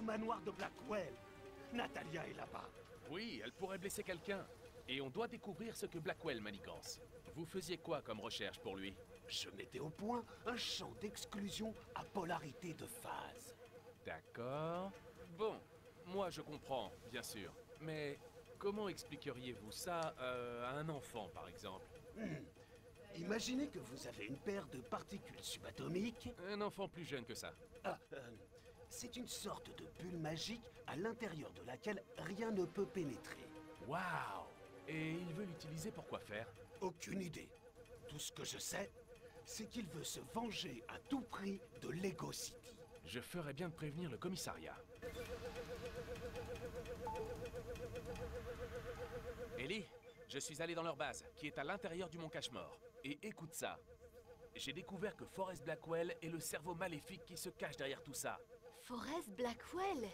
au manoir de Blackwell. Natalia est là-bas. Oui, elle pourrait blesser quelqu'un. Et on doit découvrir ce que Blackwell manigance. Vous faisiez quoi comme recherche pour lui? Je mettais au point un champ d'exclusion à polarité de phase. D'accord. Bon, moi je comprends, bien sûr. Mais comment expliqueriez-vous ça euh, à un enfant, par exemple? Hmm. Imaginez que vous avez une paire de particules subatomiques. Un enfant plus jeune que ça. Ah, euh, c'est une sorte de bulle magique à l'intérieur de laquelle rien ne peut pénétrer. Waouh Et il veut l'utiliser pour quoi faire? Aucune idée. Tout ce que je sais, c'est qu'il veut se venger à tout prix de Lego City. Je ferais bien de prévenir le commissariat. Ellie, je suis allé dans leur base, qui est à l'intérieur du mont Cache-Mort. Et écoute ça. J'ai découvert que Forrest Blackwell est le cerveau maléfique qui se cache derrière tout ça. Forrest Blackwell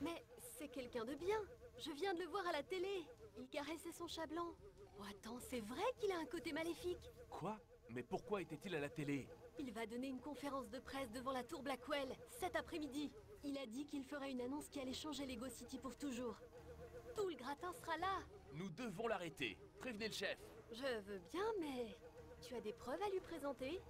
Mais c'est quelqu'un de bien. Je viens de le voir à la télé. Il caressait son chat blanc. Oh attends, c'est vrai qu'il a un côté maléfique. Quoi? Mais pourquoi était-il à la télé? Il va donner une conférence de presse devant la tour Blackwell cet après-midi. Il a dit qu'il ferait une annonce qui allait changer Lego City pour toujours. Tout le gratin sera là. Nous devons l'arrêter. Prévenez le chef. Je veux bien, mais tu as des preuves à lui présenter?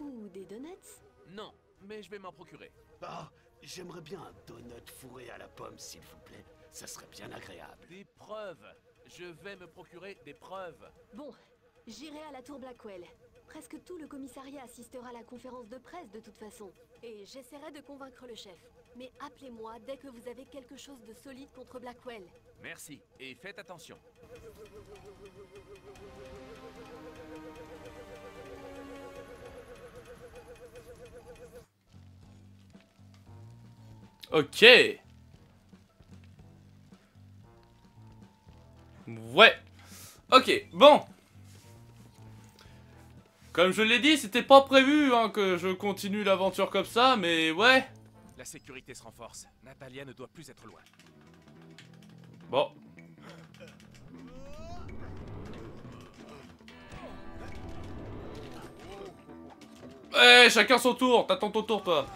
Ou des donuts? Non, mais je vais m'en procurer. Ah, j'aimerais bien un donut fourré à la pomme, s'il vous plaît. Ça serait bien agréable. Des preuves. Je vais me procurer des preuves. Bon, j'irai à la tour Blackwell. Presque tout le commissariat assistera à la conférence de presse de toute façon. Et j'essaierai de convaincre le chef. Mais appelez-moi dès que vous avez quelque chose de solide contre Blackwell. Merci, et faites attention. Ok. Ouais. Ok, bon. Comme je l'ai dit, c'était pas prévu hein, que je continue l'aventure comme ça, mais ouais. La sécurité se renforce. Natalia ne doit plus être loin. Bon. Ouais, chacun son tour. T'attends ton tour, toi.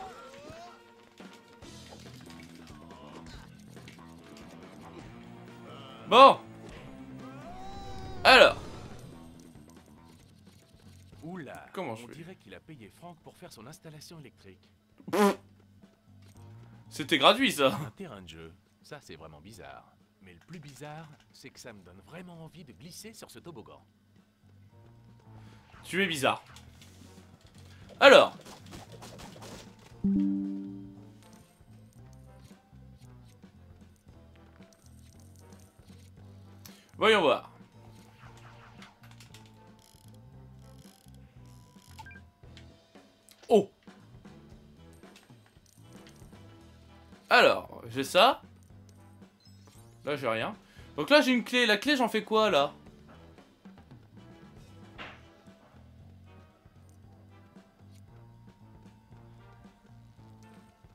Bon. Alors. Oula Comment je On dirait qu'il a payé Franck pour faire son installation électrique. C'était gratuit, ça. Un terrain de jeu. Ça, c'est vraiment bizarre. Mais le plus bizarre, c'est que ça me donne vraiment envie de glisser sur ce toboggan. Tu es bizarre. Alors. Voyons voir. Oh Alors, j'ai ça. Là, j'ai rien. Donc là, j'ai une clé. La clé, j'en fais quoi, là?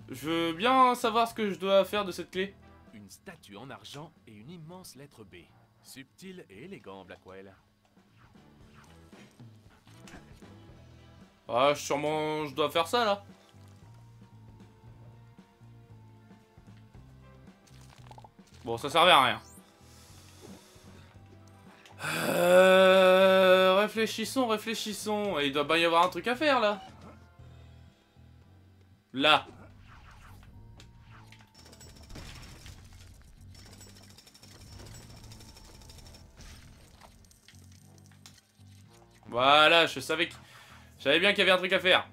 Je veux bien savoir ce que je dois faire de cette clé. Une statue en argent et une immense lettre B. Subtil et élégant, Blackwell. Ah, sûrement, je dois faire ça, là. Bon, ça servait à rien. Euh, réfléchissons, réfléchissons. Et il doit y avoir un truc à faire, là. Là. Voilà, je savais. Je bien qu'il y avait un truc à faire.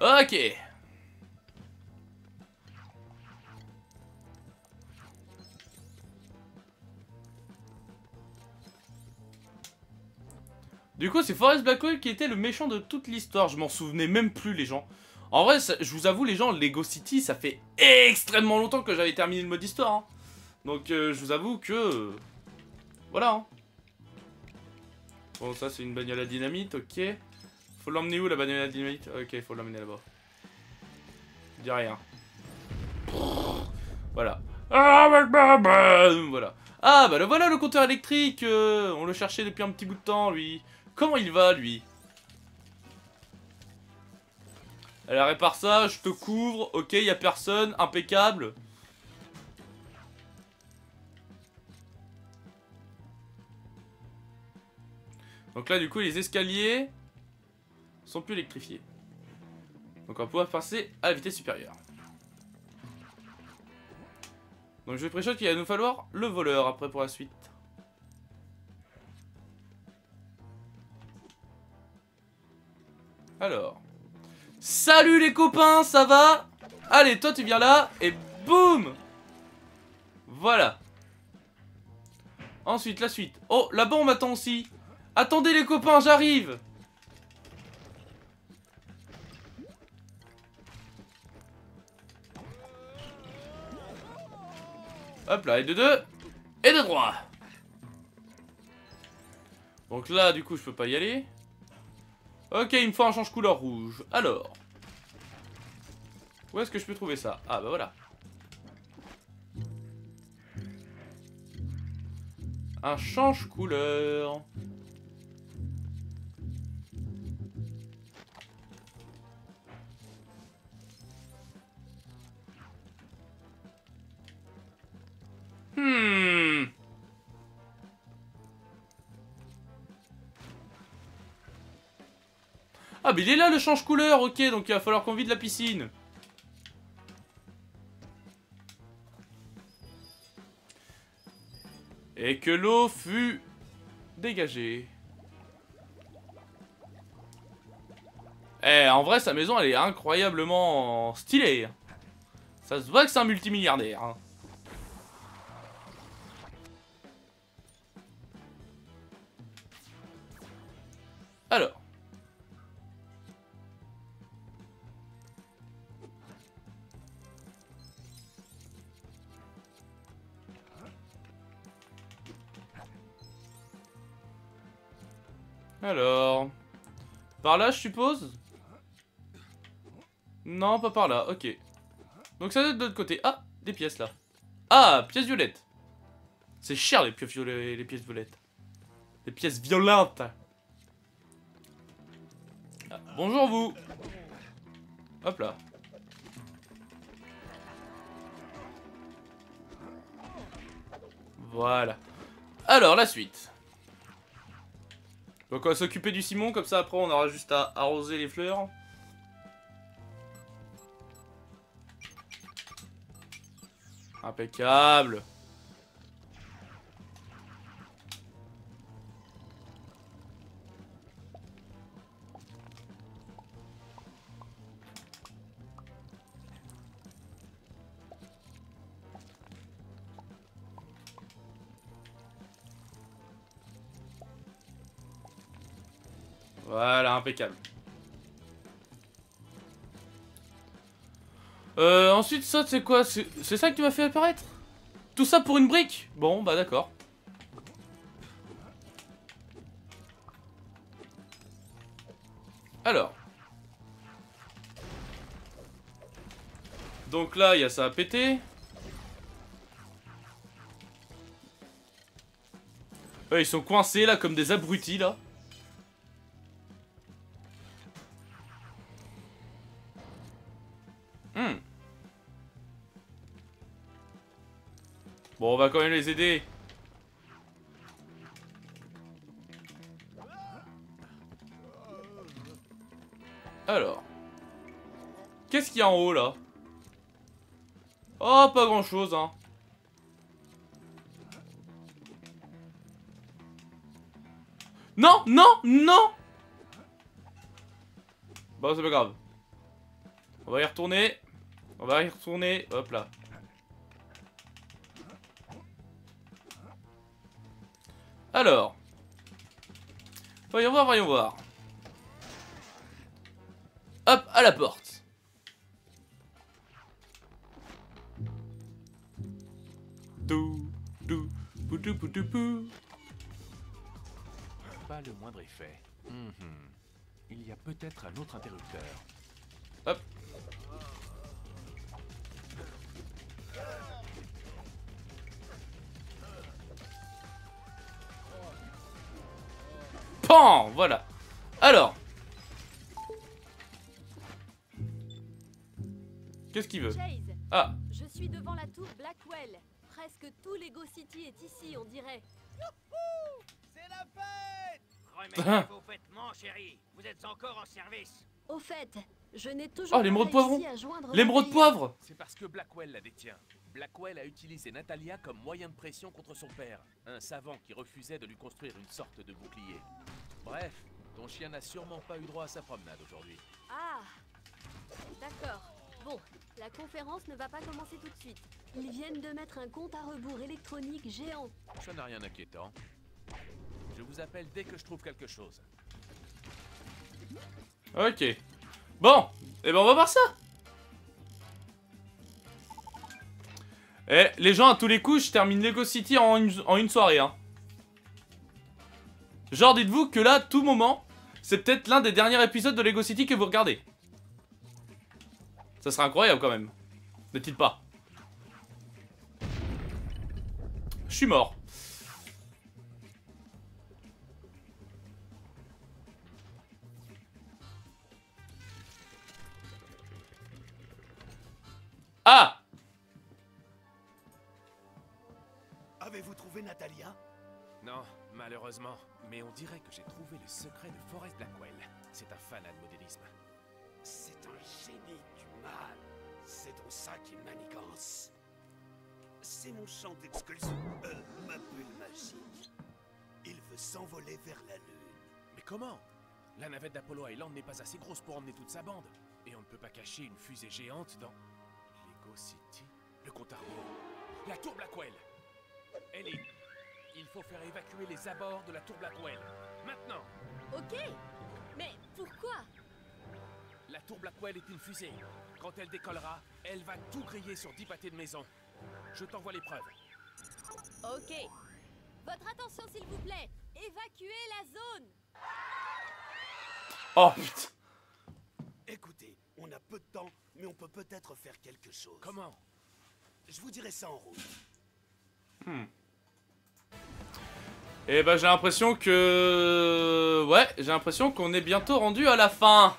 Ok. Du coup, c'est Forrest Blackwell qui était le méchant de toute l'histoire. Je m'en souvenais même plus, les gens. En vrai, je vous avoue, les gens, Lego City, ça fait extrêmement longtemps que j'avais terminé le mode histoire. hein. Donc, euh, je vous avoue que... euh, voilà. hein. Bon, ça, c'est une bagnole à dynamite, ok. Faut l'emmener où, la bagnole à dynamite? Ok, faut l'emmener là-bas. Dis rien. Voilà. Ah, bah, bah, bah, voilà. Ah, bah le voilà le compteur électrique. euh, on le cherchait depuis un petit bout de temps, lui. Comment il va, lui? Elle répare ça, je te couvre. Ok, y a personne. Impeccable. Donc là, du coup, les escaliers sont plus électrifiés. Donc on va pouvoir passer à la vitesse supérieure. Donc je préchote qu'il va nous falloir le voleur après pour la suite. Alors. Salut les copains, ça va? Allez, toi tu viens là et boum Voilà. Ensuite, la suite. Oh, la bombe attend aussi. Attendez les copains, j'arrive Hop là, et de deux, et de trois. Donc là, du coup, je peux pas y aller. Ok, il me faut un change couleur rouge. Alors. Où est-ce que je peux trouver ça? Ah, bah voilà. Un change couleur. Hmm. Ah, mais il est là le change couleur, ok, donc il va falloir qu'on vide la piscine. Et que l'eau fut dégagée. Eh, en vrai, sa maison, elle est incroyablement stylée. Ça se voit que c'est un multimilliardaire. hein. Alors. Alors. Par là, je suppose? Non, pas par là, ok. Donc ça doit être de l'autre côté. Ah, des pièces là. Ah, pièces violettes. C'est cher les pièces violettes. Les pièces violentes. Ah, bonjour vous. Hop là. Voilà. Alors, la suite. Donc on va s'occuper du Simon, comme ça après on aura juste à arroser les fleurs. Impeccable. C'est quoi C'est ça que tu m'as fait apparaître? Tout ça pour une brique? Bon, bah d'accord. Alors. Donc là, il y a ça à péter. Eux, ils sont coincés là, comme des abrutis là. Les aider. Alors. Qu'est-ce qu'il y a en haut, là? Oh, pas grand-chose, hein. Non, non, non Bon, c'est pas grave. On va y retourner. On va y retourner. Hop là. Alors. Voyons voir, voyons voir. Hop, à la porte. Dou, dou. Pas le moindre effet. Mhm. Il y a peut-être un autre interrupteur. Pan Voilà. Alors. Qu'est-ce qu'il veut? Chase, Ah, je suis devant la tour Blackwell. Presque tout Lego City est ici, on dirait. C'est la fête Remettez vos vêtements, chérie. Vous êtes encore en service. Au fait, je n'ai toujours Oh, l'émeraude pas réussi poivron. à joindre l'émeraude poivre C'est parce que Blackwell la détient. Blackwell a utilisé Natalia comme moyen de pression contre son père, un savant qui refusait de lui construire une sorte de bouclier. Bref, ton chien n'a sûrement pas eu droit à sa promenade aujourd'hui. Ah D'accord. Bon, la conférence ne va pas commencer tout de suite. Ils viennent de mettre un compte à rebours électronique géant. Ça n'a rien d'inquiétant. Je vous appelle dès que je trouve quelque chose. Ok. Bon, et ben on va voir ça. Eh, les gens, à tous les coups, je termine Lego City en une, en une soirée, hein. Genre, dites-vous que là, tout moment, c'est peut-être l'un des derniers épisodes de Lego City que vous regardez. Ça serait incroyable quand même. N'est-il pas Je suis mort. Ah Avez-vous trouvé Natalia? Non, malheureusement. Mais on dirait que j'ai trouvé le secret de Forrest Blackwell. C'est un fanat de modélisme. C'est un génie du mal. C'est dans ça qu'il manigance. C'est mon champ d'exclusion, euh, ma bulle magique. Il veut s'envoler vers la lune. Mais comment? La navette d'Apollo Island n'est pas assez grosse pour emmener toute sa bande. Et on ne peut pas cacher une fusée géante dans... Lego City Le compte à rebours. La tour Blackwell Ellie, il faut faire évacuer les abords de la tour Blackwell. Maintenant Ok Mais pourquoi? La tour Blackwell est une fusée. Quand elle décollera, elle va tout griller sur 10 pâtés de maison. Je t'envoie les preuves. Ok. Votre attention s'il vous plaît. Évacuez la zone. Oh putain Écoutez, on a peu de temps, mais on peut peut-être faire quelque chose. Comment? Je vous dirai ça en route. Et bah j'ai l'impression que... Ouais, j'ai l'impression qu'on est bientôt rendu à la fin.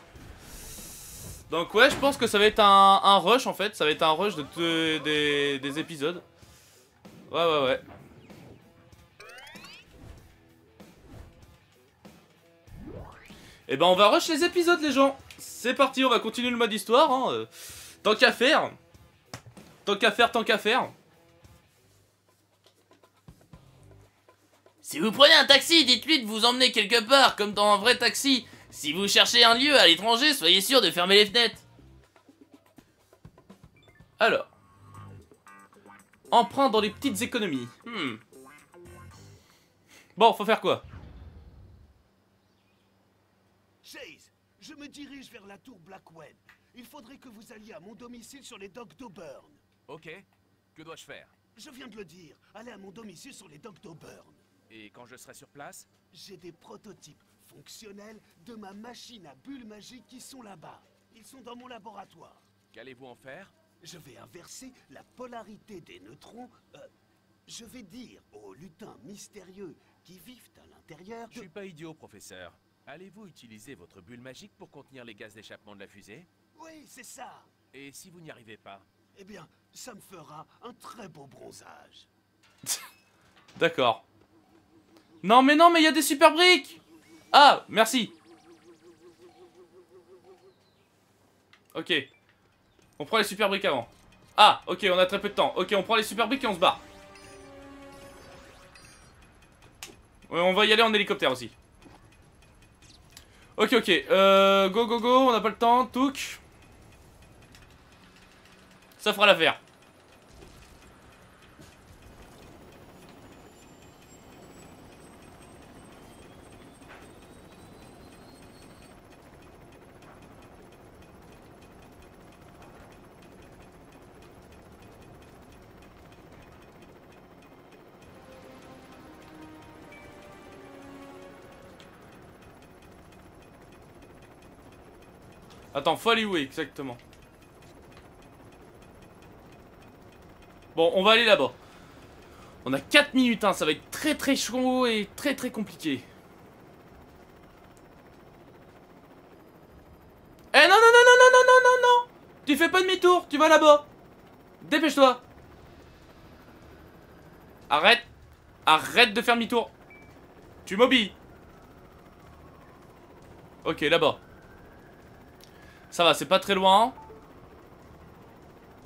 Donc ouais, je pense que ça va être un, rush en fait. Ça va être un rush de de- des, des épisodes. Ouais, ouais, ouais. Et ben on va rush les épisodes les gens. C'est parti, on va continuer le mode histoire. Hein. euh, Tant qu'à faire. Tant qu'à faire, tant qu'à faire. Si vous prenez un taxi, dites-lui de vous emmener quelque part, comme dans un vrai taxi. Si vous cherchez un lieu à l'étranger, soyez sûr de fermer les fenêtres. Alors. Emprunt dans les petites économies. Hmm. Bon, faut faire quoi? Chase, je me dirige vers la tour Blackwell. Il faudrait que vous alliez à mon domicile sur les docks d'Auburn. Ok. Que dois-je faire? Je viens de le dire, allez à mon domicile sur les docks d'Auburn. Et quand je serai sur place J'ai des prototypes fonctionnels de ma machine à bulles magiques qui sont là-bas. Ils sont dans mon laboratoire. Qu'allez-vous en faire Je vais inverser la polarité des neutrons. euh, je vais dire aux lutins mystérieux qui vivent à l'intérieur Je de... suis pas idiot, professeur. Allez-vous utiliser votre bulle magique pour contenir les gaz d'échappement de la fusée Oui, c'est ça. Et si vous n'y arrivez pas Eh bien, ça me fera un très beau bronzage. D'accord. Non mais non mais il y a des super briques Ah, merci. Ok. On prend les super briques avant. Ah, ok, on a très peu de temps. Ok, on prend les super briques et on se barre. On va y aller en hélicoptère aussi. Ok, ok. Euh, go, go, go, on n'a pas le temps. Touk. Ça fera l'affaire. Attends, faut aller où exactement? Bon, on va aller là-bas. On a 4 minutes, hein, ça va être très très chaud et très très compliqué. Eh non, non, non, non, non, non, non, non, non Tu fais pas demi-tour, tu vas là-bas. Dépêche-toi. Arrête. Arrête de faire demi-tour. Tu m'obliges. Ok, là-bas. Ça va, c'est pas très loin.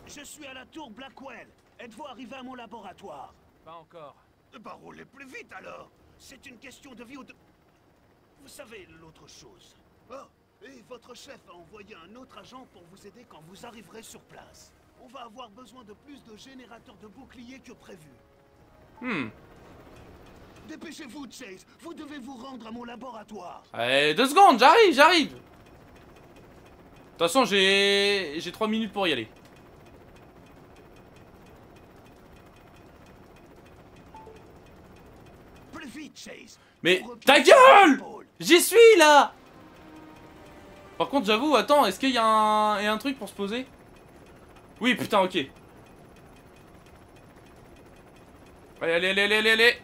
Je suis à la tour Blackwell. Êtes-vous arrivé à mon laboratoire? Pas encore. Bah roulez plus vite alors C'est une question de vie ou de... Vous savez, l'autre chose. Oh, et votre chef a envoyé un autre agent pour vous aider quand vous arriverez sur place. On va avoir besoin de plus de générateurs de boucliers que prévu. Hmm. Dépêchez-vous, Chase. Vous devez vous rendre à mon laboratoire. Allez, deux secondes, j'arrive, j'arrive. De toute façon, j'ai j'ai trois minutes pour y aller. Mais ta gueule. J'y suis là Par contre, j'avoue, attends, est-ce qu'il y, a un... y a un truc pour se poser? Oui, putain, ok. Allez, allez, allez, allez, allez, allez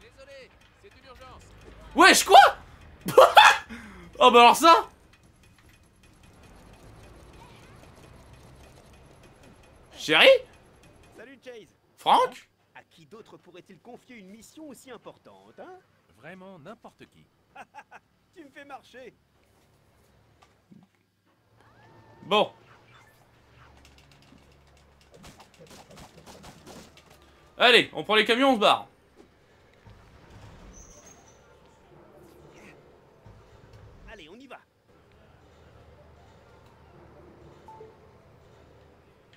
Désolé, c'est une urgence. Wesh, quoi? Oh bah alors ça Chérie Salut Chase Franck À qui d'autre pourrait-il confier une mission aussi importante, hein Vraiment n'importe qui. Tu me fais marcher Bon. Allez, on prend les camions, on se barre. Allez, on y va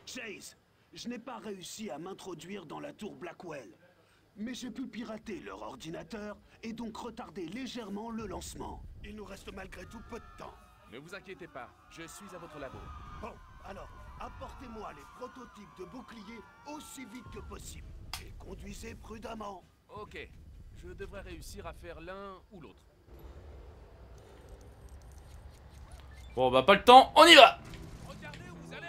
Chase, je n'ai pas réussi à m'introduire dans la tour Blackwell. Mais j'ai pu pirater leur ordinateur et donc retarder légèrement le lancement. Il nous reste malgré tout peu de temps. Ne vous inquiétez pas, je suis à votre labo. Bon, alors, apportez-moi les prototypes de boucliers aussi vite que possible. Et conduisez prudemment. Ok, je devrais réussir à faire l'un ou l'autre. Bon, bah pas le temps, on y va Regardez où vous allez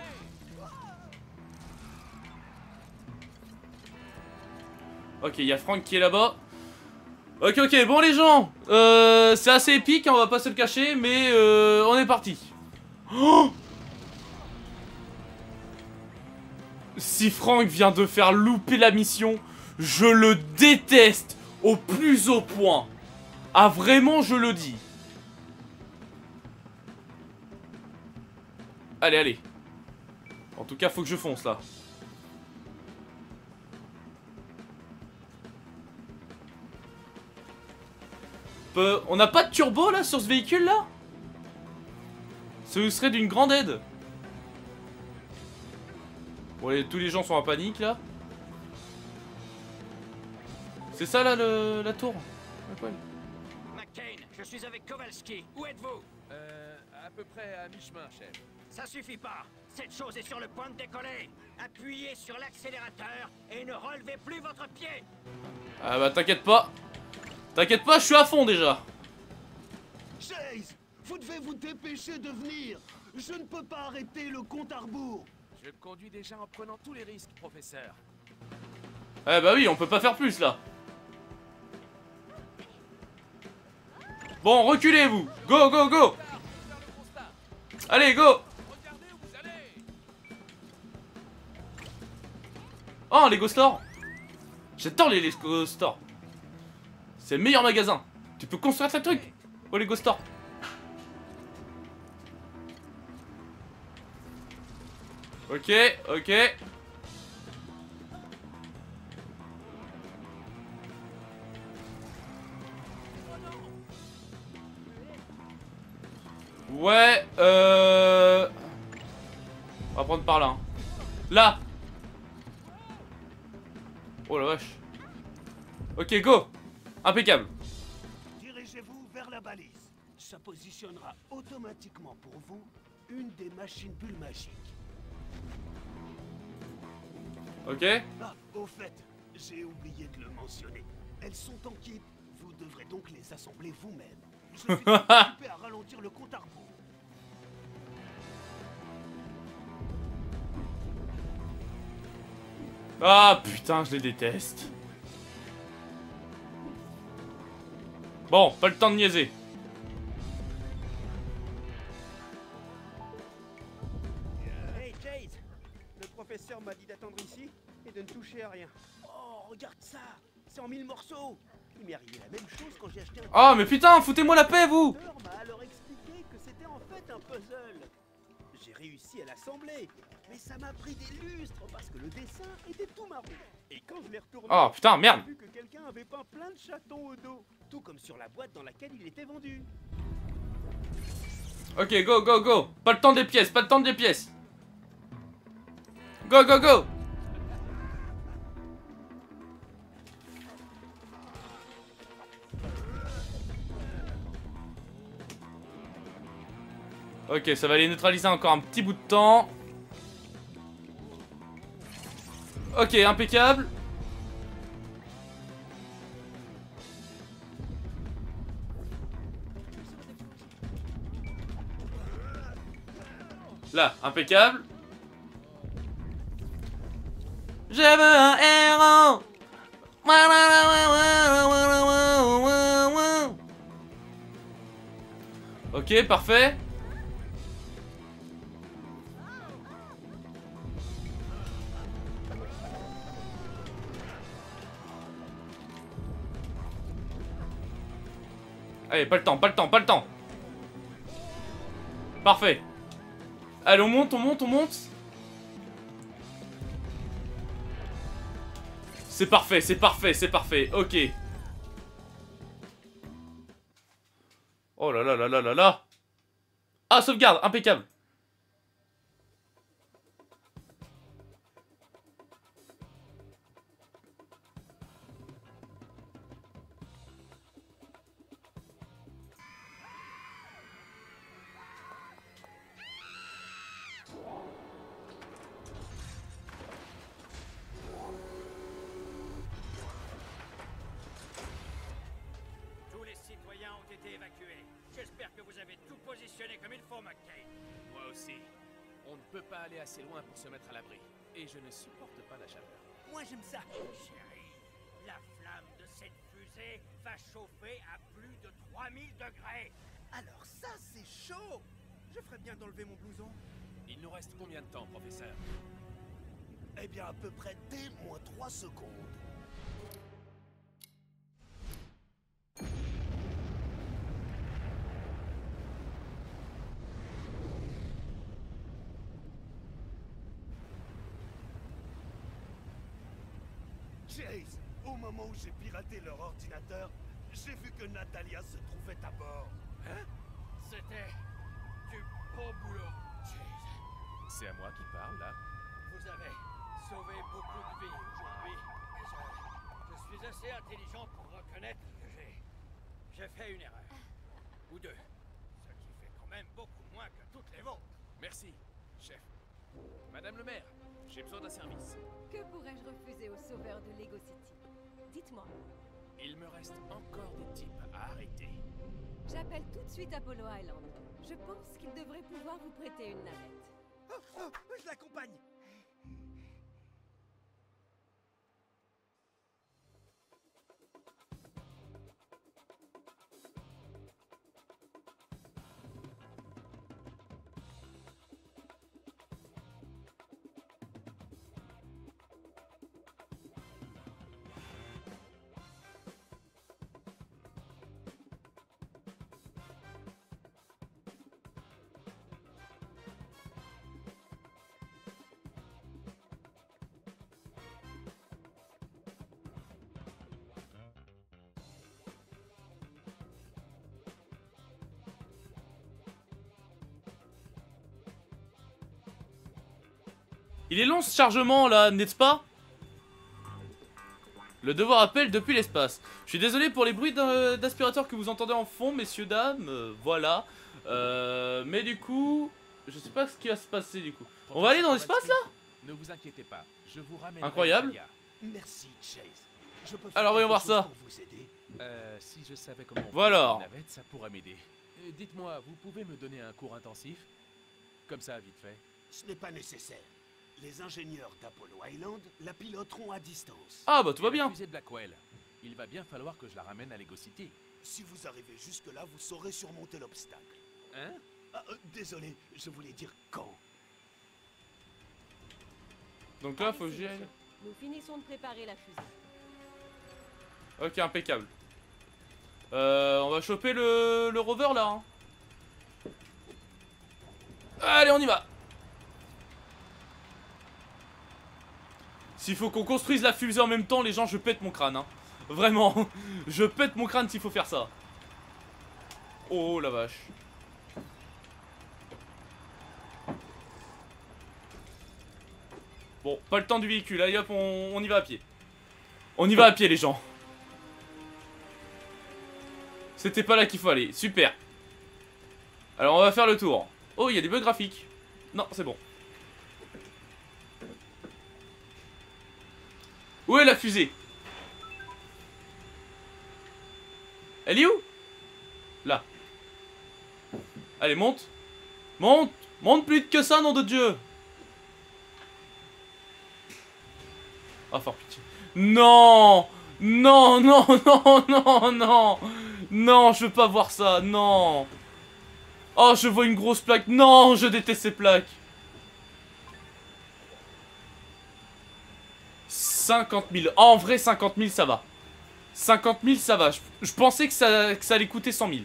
Ok, il y a Franck qui est là-bas. Ok, ok, bon les gens, euh, c'est assez épique, hein, on va pas se le cacher, mais euh, on est parti. Oh si Franck vient de faire louper la mission, je le déteste au plus haut point. Ah vraiment, je le dis. Allez, allez. En tout cas, faut que je fonce là. Peu- On n'a pas de turbo là sur ce véhicule là? Ce serait d'une grande aide. Bon, les- tous les gens sont en panique là. C'est ça là le, la tour? McCain, je suis avec Kowalski. Où êtes-vous? Euh, à peu près à mi-chemin, chef. Ça suffit pas. Cette chose est sur le point de décoller. Appuyez sur l'accélérateur et ne relevez plus votre pied. Ah bah t'inquiète pas. T'inquiète pas, je suis à fond déjà. Chase, vous devez vous dépêcher de venir. Je ne peux pas arrêter le compte à rebours. Je conduis déjà en prenant tous les risques, professeur. Eh bah oui, on peut pas faire plus là. Bon, reculez vous. Go, go, go. Le. Allez, go. Regardez où vous allez Oh, Lego Store. J'adore les Lego Store. C'est le meilleur magasin. Tu peux construire tes trucs au Lego Store. Ok, ok. Ouais, euh... On va prendre par là. hein. Là Oh la vache. Ok, go Impeccable. Dirigez-vous vers la balise. Ça positionnera automatiquement pour vous une des machines bulles magiques. Ok Ah, au fait, j'ai oublié de le mentionner. Elles sont en kit. Vous devrez donc les assembler vous-même. Je suis occupé à ralentir le compte à rebours. Ah putain, je les déteste. Bon, pas le temps de niaiser. Hey Chase, le professeur m'a dit d'attendre ici et de ne toucher à rien. Oh, regarde ça, c'est en mille morceaux. Il m'est arrivé la même chose quand j'ai acheté un... Ah, mais putain, foutez-moi la paix, vous m'a alors expliqué que c'était en fait un puzzle. J'ai réussi à l'assembler, mais ça m'a pris des lustres parce que le dessin était tout marron. Et quand je l'ai retourné, Oh, putain, merde j'ai vu que quelqu'un avait peint plein de chatons au dos, tout comme sur la boîte dans laquelle il était vendu. Ok, go, go, go Pas le temps des pièces, pas le temps des pièces Go, go, go Ok, ça va les neutraliser encore un petit bout de temps. Ok, impeccable. Là, impeccable. Je veux un héros. Ok, parfait. Pas le temps, pas le temps, pas le temps. Parfait. Allez, on monte, on monte, on monte. C'est parfait, c'est parfait, c'est parfait. Ok. Oh là là là là là là. Ah, sauvegarde, impeccable. Pas aller assez loin pour se mettre à l'abri. Et je ne supporte pas la chaleur. Moi, j'aime ça. Chérie, la flamme de cette fusée va chauffer à plus de 3000 degrés. Alors ça, c'est chaud Je ferais bien d'enlever mon blouson. Il nous reste combien de temps, professeur? Eh bien, à peu près dès moins 3 secondes. Chase, au moment où j'ai piraté leur ordinateur, j'ai vu que Natalia se trouvait à bord. Hein? C'était du beau boulot. Chase, C'est à moi qui parle, là vous avez sauvé beaucoup de vies aujourd'hui. Je suis assez intelligent pour reconnaître que j'ai... J'ai fait une erreur. Ou deux. Ce qui fait quand même beaucoup moins que toutes les vôtres. Merci, chef. Madame le maire, j'ai besoin d'un service. Que pourrais-je refuser aux sauveurs de Lego City? Dites-moi. Il me reste encore des types à arrêter. J'appelle tout de suite Apollo Island. Je pense qu'il devrait pouvoir vous prêter une navette. Oh, oh, je l'accompagne Il est long ce chargement là, n'est-ce pas? Le devoir appelle depuis l'espace. Je suis désolé pour les bruits d'un- d'aspirateur que vous entendez en fond, messieurs, dames. euh, voilà. Euh, mais du coup, je sais pas ce qui va se passer du coup. On va aller dans l'espace là? Ne vous inquiétez pas, je vous ramène. Incroyable. Merci, Chase. Je peux Alors, voyons voir ça. vous aider Euh, si je savais comment. on Voilà. faisait une navette, ça pourrait m'aider. Euh, Dites-moi, vous pouvez me donner un cours intensif? Comme ça, vite fait. Ce n'est pas nécessaire. Les ingénieurs d'Apollo Island la piloteront à distance. Ah bah tout va bien. fusée Blackwell. Il va bien falloir que je la ramène à Lego City. Si vous arrivez jusque-là, vous saurez surmonter l'obstacle. Hein? Ah, euh, désolé, je voulais dire quand. Donc là, faut que j'y aille. Nous finissons de préparer la fusée. Ok, impeccable. Euh, on va choper le, le rover là. hein. Allez, on y va. S'il faut qu'on construise la fusée en même temps, les gens, je pète mon crâne. hein. Vraiment, je pète mon crâne s'il faut faire ça. Oh la vache. Bon, pas le temps du véhicule. Allez hop, on, on y va à pied. On y va à pied, les gens. C'était pas là qu'il faut aller. Super. Alors, on va faire le tour. Oh, il y a des bugs graphiques. Non, c'est bon. Où est la fusée? Elle est où? Là. Allez, monte. Monte. Monte plus vite que ça, nom de Dieu. Ah, fort pitié. Non Non, non, non, non, non Non, je veux pas voir ça, non Oh, je vois une grosse plaque. Non, je déteste ces plaques. 50 000. En vrai, 50 000, ça va. 50 000, ça va. Je, pensais que ça, que ça allait coûter 100 000.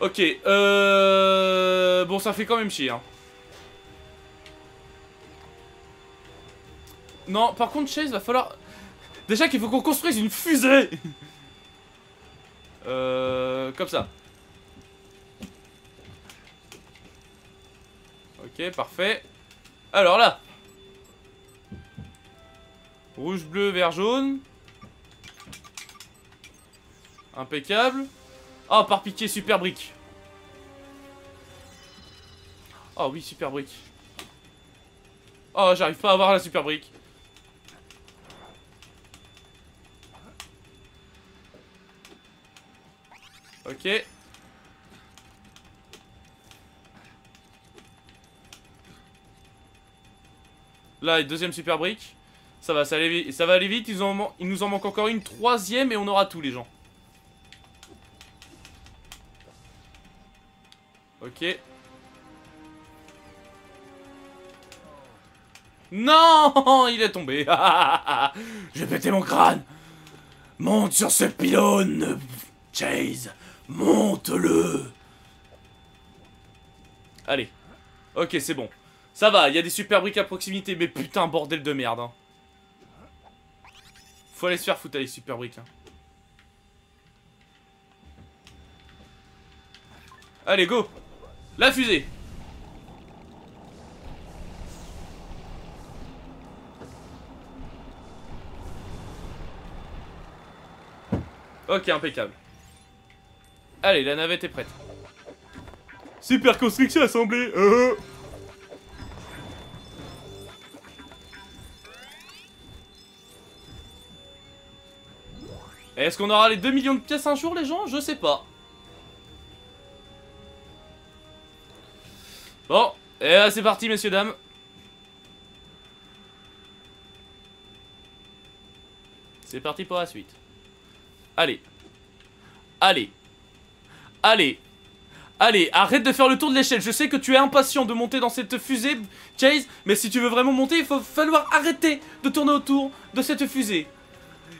Ok, euh... Bon, ça fait quand même chier, hein. Non, par contre, Chase, va falloir... Déjà qu'il faut qu'on construise une fusée Euh... Comme ça. Ok, parfait. Alors là. Rouge, bleu, vert, jaune. Impeccable. Oh, par piqué, super brique. Oh oui, super brique. Oh, j'arrive pas à avoir la super brique. Ok. Là, deuxième super brique. Ça va, ça, va aller vite. Ils man- il nous en manque encore une troisième et on aura tout, les gens. Ok. Non Il est tombé. J'ai pété mon crâne. Monte sur ce pylône, Chase. Monte-le. Allez. Ok, c'est bon. Ça va, il y a des super briques à proximité, mais putain, bordel de merde. hein. Faut aller se faire foutre avec super briques. hein. Allez, go La fusée Ok, impeccable. Allez, la navette est prête. Super construction assemblée euh. Est-ce qu'on aura les 2 millions de pièces un jour, les gens? Je sais pas. Bon, et c'est parti, messieurs, dames. C'est parti pour la suite. Allez. Allez. Allez. Allez, arrête de faire le tour de l'échelle. Je sais que tu es impatient de monter dans cette fusée, Chase, mais si tu veux vraiment monter, il va falloir arrêter de tourner autour de cette fusée.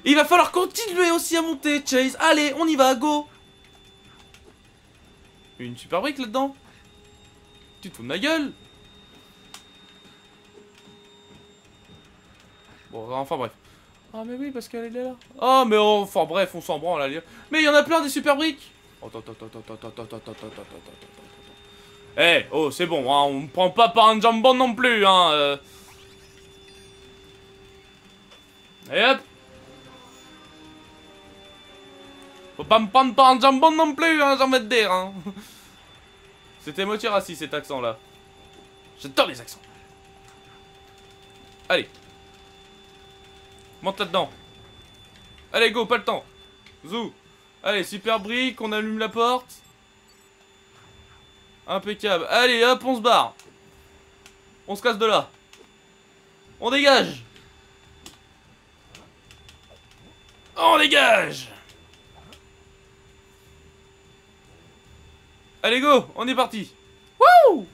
Il va falloir continuer aussi à monter, Chase. Allez, on y va, go Une super brique là-dedans. Tu te fous de ma gueule Bon, enfin bref. Ah mais oui, parce qu'elle est là. Ah mais enfin bref, on s'en branle. Mais il y en a plein des super briques eh, hey, oh, c'est bon, hein, on me prend pas par un jambon non plus, hein. Euh... Hop Faut pas me jambon non plus, hein, j'ai envie de dire, hein. C'était moitié raciste cet accent-là. J'adore les accents. Allez. Monte là-dedans. Allez, go, pas le temps. Zou. Allez, super brique, on allume la porte. Impeccable. Allez, hop, on se barre. On se casse de là. On dégage. On dégage. Allez go, on est parti. Wouh